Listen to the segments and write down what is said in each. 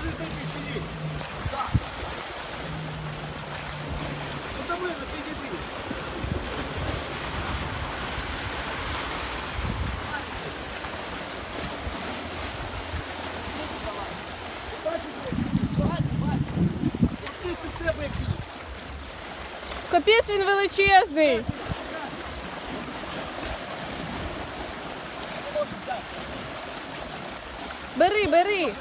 можеш дойти чи ні? Так. Ну давай, ну підійди. Спустись в тебе який. Капець він величезний. Бери, бери.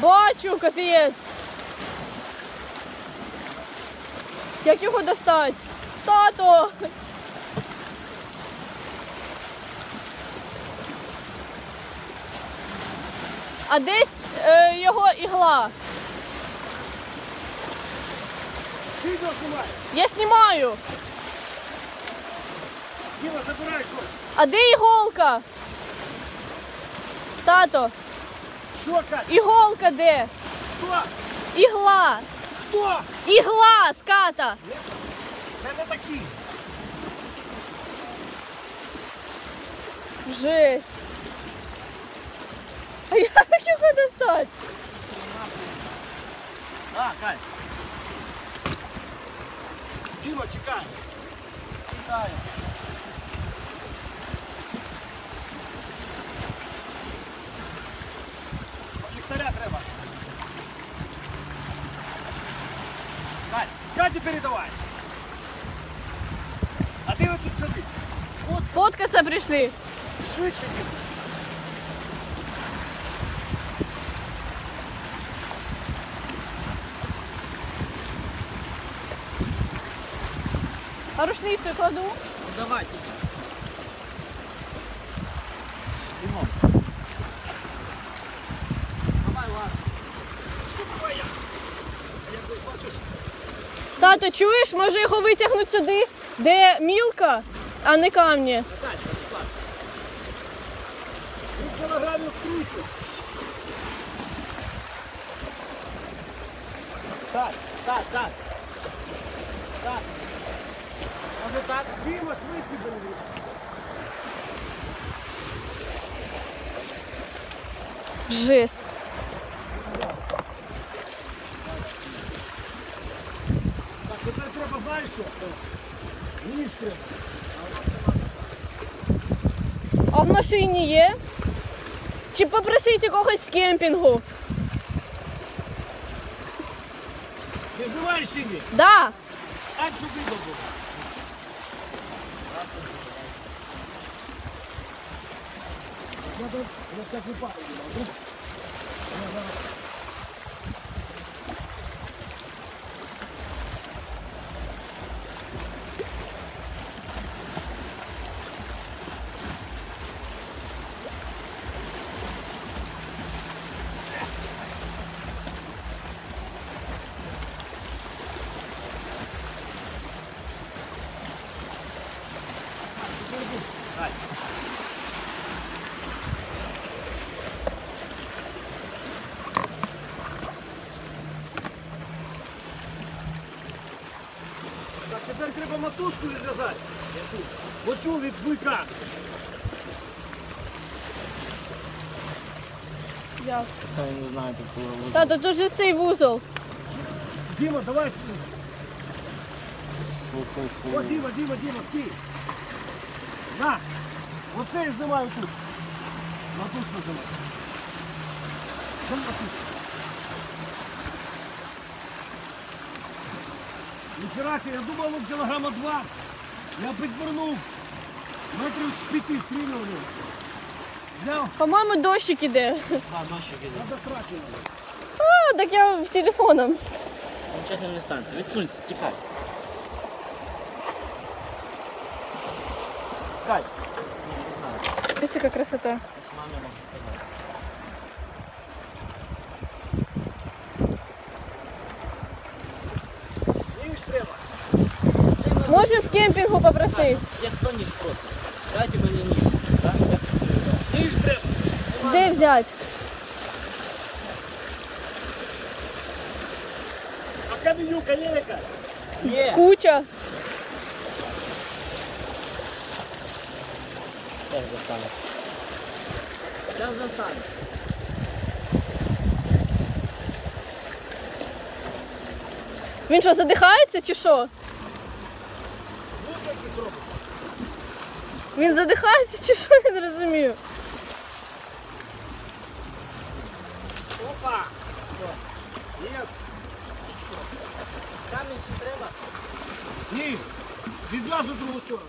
Бачу, капець. Як його достать? Тато! А десь е, його ігла. Відео знімай. Я знімаю. Діма, забирай щось. А де іголка? Тато, Що, Кать? іголка де? Хто? Ігла! Хто? Ігла ската! Це не такі. Жесть. А як його достать? А, Кать. Діма, чекай. Чекай. Кать, Каті передавай. А де ви тут сидите? Фоткатися прийшли. Швидше. Діма. А рушницю кладу. Ну давай тільки. Бігом. Тато, чуєш, може його витягнути сюди, де мілка, а не камні. Дай, розслабся. Три кілограмів крутю. Так, так, так. Так. Може так? Діма, швидше бери. Жесть. А в машині є? Чи попросити когось в кемпінгу? Ти знімаєш чи ні? Да. Стань, щоб видно було. Всякий випадок. Вдруг Так, тепер треба мотузку відв'язати. Оцю від клика. Як? Я не знаю такого. Тато, тут же цей вузол. Діма, давай. Слухай, О, Діма, Діма, Діма, ти. На. Оце я знімаю тут. Мотузку знімаю. Там мотузку. Ніхера себе, я думав, ну, кілограма два. Я підвернув. Метрів з п'яти стрільнув. Зняв. По-моєму, дощик іде. А, ночі піде. Надо страшно. А, так я в телефоном. Нічого не станеться. Відсунься, тікай. Кай. Дивіться, яка красота. Ось мамі можу сказати. Може в кемпінгу попросити. Я хто ніж просить? Дайте мені ніж. Так? Я працюю. Ніж треба. Де взяти? А каменюка є якась? Є. Куча. Зараз достану. Зараз достану. Він що, задихається чи що? Він задихається чи що? Я не розумію. Опа! Єс. Камінь чи треба? Ні. Відразу в другу сторону.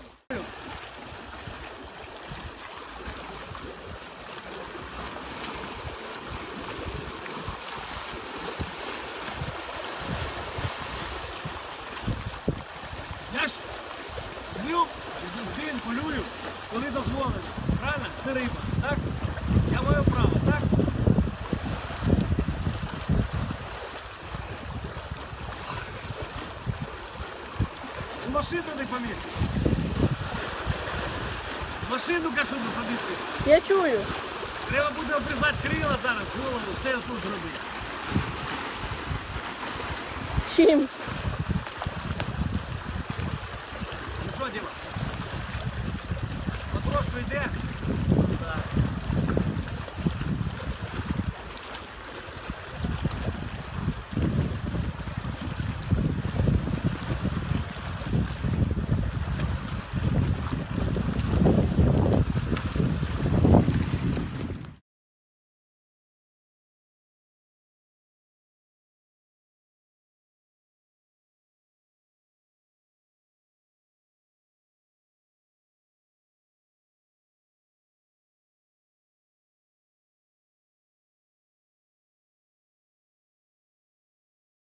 машину не помістить. Машину кашу не помістить. Я чую. Треба буде обрізати крила зараз, голову, все тут робити. Чим? Ну що, Діма? Потрошку йде. Так.